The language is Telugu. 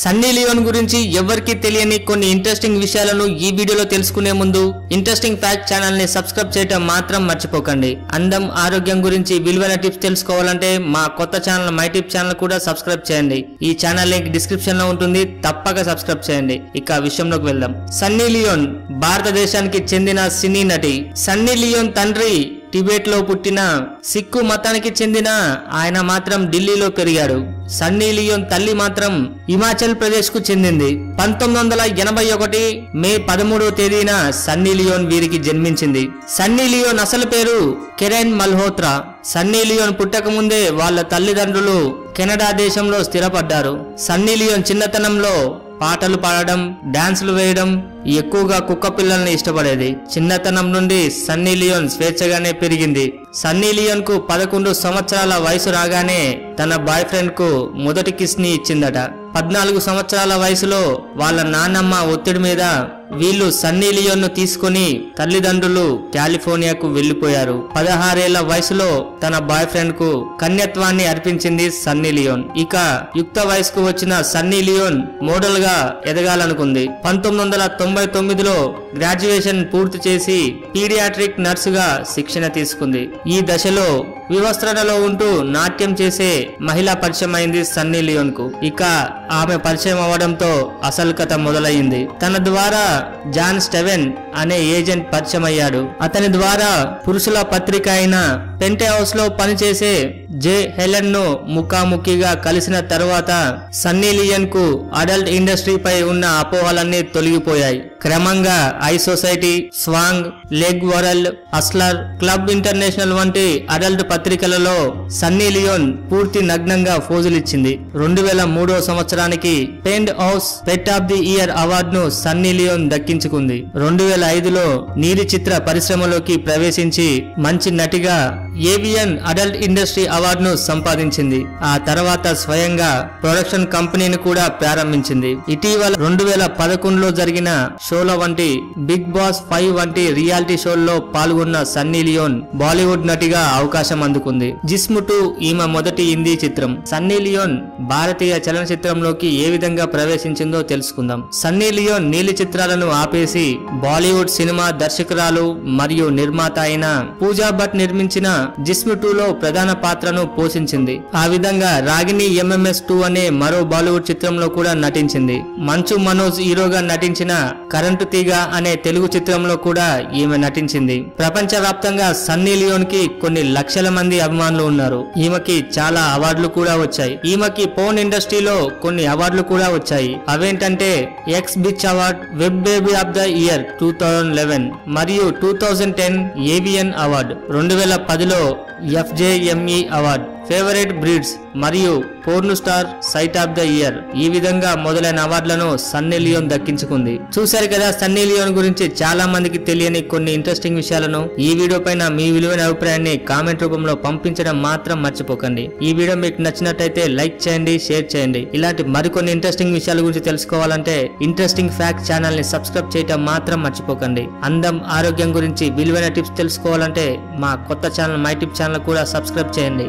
సన్నీ లియోన్ గురించి ఎవరికీ తెలియని కొన్ని ఇంట్రెస్టింగ్ విషయాలను ఈ వీడియోలో తెలుసుకునే ముందు ఇంట్రెస్టింగ్ ఫ్యాక్ట్ ఛానల్ని సబ్స్క్రైబ్ చేయటం మాత్రం మర్చిపోకండి. అందం ఆరోగ్యం గురించి విలువైన టిప్స్ తెలుసుకోవాలంటే మా కొత్త ఛానల్ మై టిప్ ఛానల్ కూడా సబ్స్క్రైబ్ చేయండి. ఈ ఛానల్ లింక్ డిస్క్రిప్షన్లో ఉంటుంది. తప్పక సబ్స్క్రైబ్ చేయండి. ఇక విషయంలోకి వెళ్దాం. సన్నీ లియోన్ భారతదేశానికి చెందిన సినీ నటి. సన్నీ లియోన్ తండ్రి టిబెట్లో పుట్టిన సిక్కు మతానికి చెందిన ఆయన మాత్రం ఢిల్లీలో పెరిగాడు. సన్నీ లియోన్ తల్లి మాత్రం హిమాచల్ ప్రదేశ్కు చెందింది. పంతొమ్మిది వందల ఎనభై ఒకటి మే పదమూడవ తేదీన సన్నీ లియోన్ వీరికి జన్మించింది. సన్నీ లియోన్ అసలు పేరు కెరెన్ మల్హోత్రా. సన్నీ లియోన్ పుట్టక ముందే వాళ్ళ తల్లిదండ్రులు కెనడా దేశంలో స్థిరపడ్డారు. సన్నీ లియోన్ చిన్నతనంలో పాటలు పాడడం డాన్సులు వేయడం ఎక్కువగా కుక్క పిల్లల్ని ఇష్టపడేది. చిన్నతనం నుండి సన్నీ లియోన్ స్వేచ్ఛగానే పెరిగింది. సన్నీ లియోన్కు పదకొండు సంవత్సరాల వయసు రాగానే తన బాయ్ ఫ్రెండ్కు మొదటి కిస్ని ఇచ్చిందట. పద్నాలుగు సంవత్సరాల వయసులో వాళ్ళ నాన్నమ్మ ఒత్తిడి మీద వీళ్ళు సన్నీ లియోన్ను తీసుకుని తల్లిదండ్రులు కాలిఫోర్నియాకు వెళ్ళిపోయారు పదహారేళ్ళ వయసులో తన బాయ్ ఫ్రెండ్కు కన్యత్వాన్ని అర్పించింది సన్నీ లియోన్. ఇక యుక్త వయసుకు వచ్చిన సన్నీ లియోన్ మోడల్గా ఎదగాలనుకుంది. పంతొమ్మిది వందల తొంభై తొమ్మిదిలో గ్రాడ్యుయేషన్ పూర్తి చేసి పీడియాట్రిక్ నర్సుగా శిక్షణ తీసుకుంది. ఈ దశలో వివస్త్రణలో ఉంటూ నాట్యం చేసే మహిళ పరిచయం అయింది సన్నీ లియోన్కు ఇక ఆమె పరిచయం అవడంతో అసలు కథ మొదలయ్యింది. తన ద్వారా జాన్ స్టెవెన్ అనే ఏజెంట్ పరిచయం అయ్యాడు అతని ద్వారా పురుషుల పత్రిక అయిన పెంటే హౌస్లో పనిచేసే జే హెలెన్ను ముఖాముఖిగా కలిసిన తర్వాత సన్నీ లియన్కు అడల్ట్ ఇండస్ట్రీపై ఉన్న అపోహలన్నీ తొలగిపోయాయి. క్రమంగా High Society Swank Leg World Hustler Club International వంటి అడల్ట్ పత్రికలలో సన్నీ లియోన్ పూర్తి నగ్నంగా ఫోజులిచ్చింది. రెండు వేల మూడో సంవత్సరానికి Penthouse pet of the year అవార్డును సన్నీ లియోన్ దక్కించుకుంది. రెండు వేల ఐదులో నీలి చిత్ర పరిశ్రమలోకి ప్రవేశించి మంచి నటిగా ఏవియన్ అడల్ట్ ఇండస్ట్రీ అవార్డును సంపాదించింది. ఆ తర్వాత స్వయంగా ప్రొడక్షన్ కంపెనీని కూడా ప్రారంభించింది. ఇటీవల రెండు వేల పదకొండులో జరిగిన షోల వంటి బిగ్ బాస్ ఫైవ్ వంటి రియాలిటీ షోల్లో పాల్గొన్న సన్నీ లియోన్ బాలీవుడ్ నటిగా అవకాశం అందుకుంది. జిస్ము టూ ఈమె మొదటి హిందీ చిత్రం. సన్నీ లియోన్ భారతీయ చలనచిత్రంలోకి ఏ విధంగా ప్రవేశించిందో తెలుసుకుందాం. సన్నీ లియోన్ నీలి చిత్రాలను ఆపేసి బాలీవుడ్ సినిమా దర్శకురాలు మరియు నిర్మాత అయిన పూజా భట్ నిర్మించిన జిస్ము టూ లో ప్రధాన పాత్రను పోషించింది. ఆ విధంగా రాగిణి ఎంఎంఎస్ టూ అనే మరో బాలీవుడ్ చిత్రంలో కూడా నటించింది. మంచు మనోజ్ హీరోగా నటించిన కరెంటు తీగ అనే తెలుగు చిత్రంలో కూడా ఈమె నటించింది. ప్రపంచ వ్యాప్తంగా సన్నీ లియోన్కి కొన్ని లక్షల మంది అభిమానులు ఉన్నారు. ఈమెకి చాలా అవార్డులు కూడా వచ్చాయి. ఈమెకి పోన్ ఇండస్ట్రీలో కొన్ని అవార్డులు కూడా వచ్చాయి. అవేంటంటే XBIZ award web baby of the year two thousand eleven మరియు two thousand ten AVN award రెండు వేల పదిలో ఎఫ్జేఎంఈ అవార్డ్ ఫేవరెట్ బ్రీడ్స్ మరియు porn star site of the year. ఈ విధంగా మొదలైన అవార్డులను సన్నీ లియోన్ దక్కించుకుంది. చూశారు కదా సన్నీ లియోన్ గురించి చాలా మందికి తెలియని కొన్ని ఇంట్రెస్టింగ్ విషయాలను. ఈ వీడియో పైన మీ విలువైన అభిప్రాయాన్ని కామెంట్ రూపంలో పంపించడం మాత్రం మర్చిపోకండి. ఈ వీడియో మీకు నచ్చినట్టయితే లైక్ చేయండి షేర్ చేయండి. ఇలాంటి మరికొన్ని ఇంట్రెస్టింగ్ విషయాల గురించి తెలుసుకోవాలంటే ఇంట్రెస్టింగ్ ఫ్యాక్ట్ ఛానల్ని సబ్స్క్రైబ్ చేయడం మాత్రం మర్చిపోకండి. అందం ఆరోగ్యం గురించి విలువైన టిప్స్ తెలుసుకోవాలంటే మా కొత్త ఛానల్ మై టిప్ ఛానల్ కూడా సబ్స్క్రైబ్ చేయండి.